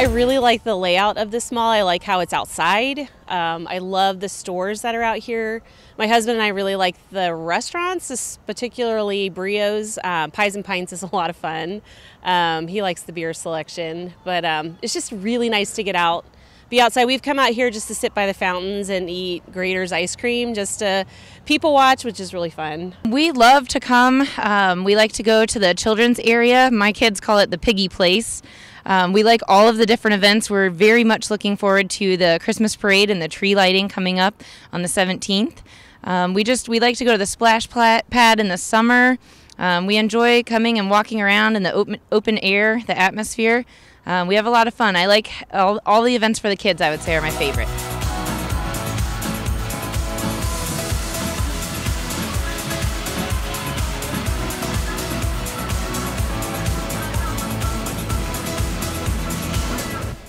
I really like the layout of this mall. I like how it's outside. Um, I love the stores that are out here. My husband and I really like the restaurants, particularly Brio's. Um, Pies and Pints is a lot of fun. Um, he likes the beer selection, but um, it's just really nice to get out, be outside. We've come out here just to sit by the fountains and eat Graeter's ice cream, just to people watch, which is really fun. We love to come. Um, we like to go to the children's area. My kids call it the Piggy Place. Um, we like all of the different events. We're very much looking forward to the Christmas parade and the tree lighting coming up on the 17th. Um, we just we like to go to the splash pad in the summer. Um, we enjoy coming and walking around in the open open air, the atmosphere. Um, we have a lot of fun. I like all, all the events for the kids. I would say are my favorite.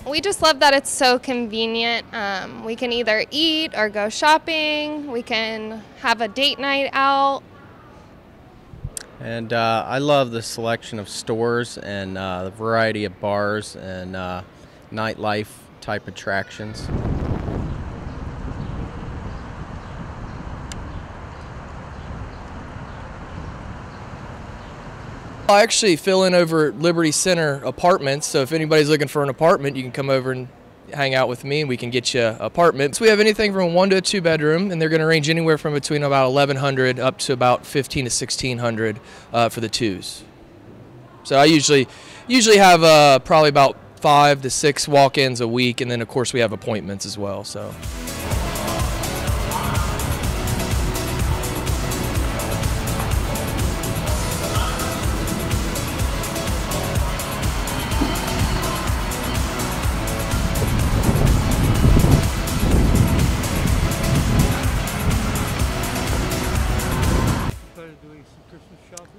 we just love that it's so convenient. Um, we can either eat or go shopping. We can have a date night out. And uh, I love the selection of stores and uh, the variety of bars and uh, nightlife type attractions. I actually fill in over at Liberty Center Apartments, so if anybody's looking for an apartment, you can come over and hang out with me and we can get you apartments. We have anything from one to a two bedroom, and they're going to range anywhere from between about 1100 up to about 15 to 1600 uh, for the twos. So I usually usually have uh, probably about five to six walk-ins a week, and then of course we have appointments as well. So.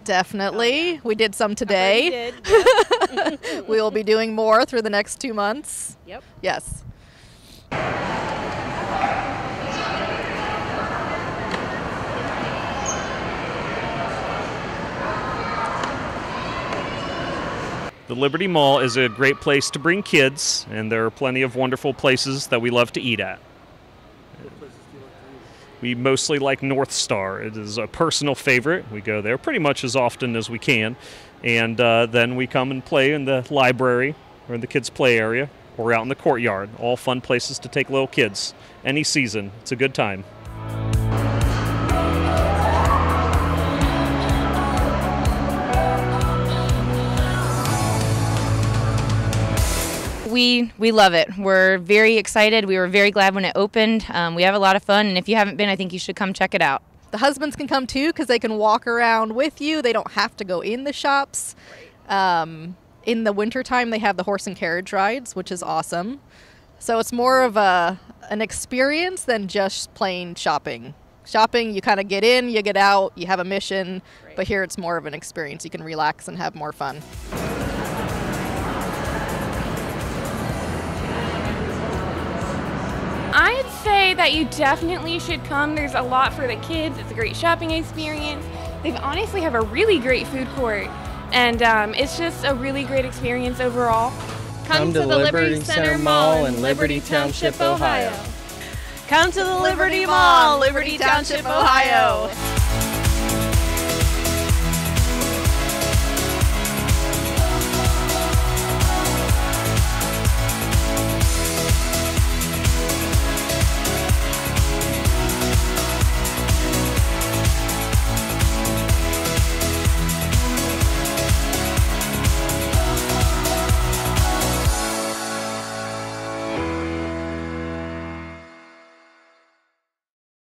Definitely. We did some today. Did, we will be doing more through the next two months. Yep. Yes. The Liberty Mall is a great place to bring kids, and there are plenty of wonderful places that we love to eat at. We mostly like North Star. It is a personal favorite. We go there pretty much as often as we can. And uh, then we come and play in the library or in the kids' play area or out in the courtyard. All fun places to take little kids any season. It's a good time. We we love it. We're very excited. We were very glad when it opened. Um, we have a lot of fun, and if you haven't been, I think you should come check it out. The husbands can come too because they can walk around with you. They don't have to go in the shops. Um, in the wintertime, they have the horse and carriage rides, which is awesome. So it's more of a an experience than just plain shopping. Shopping, you kind of get in, you get out, you have a mission, but here it's more of an experience. You can relax and have more fun. Say that you definitely should come. There's a lot for the kids. It's a great shopping experience. They honestly have a really great food court, and um, it's just a really great experience overall. Come, Come to, to, the Liberty, Liberty Center Mall in Liberty Township, Ohio. Come to the Liberty Mall, Liberty Township, Ohio.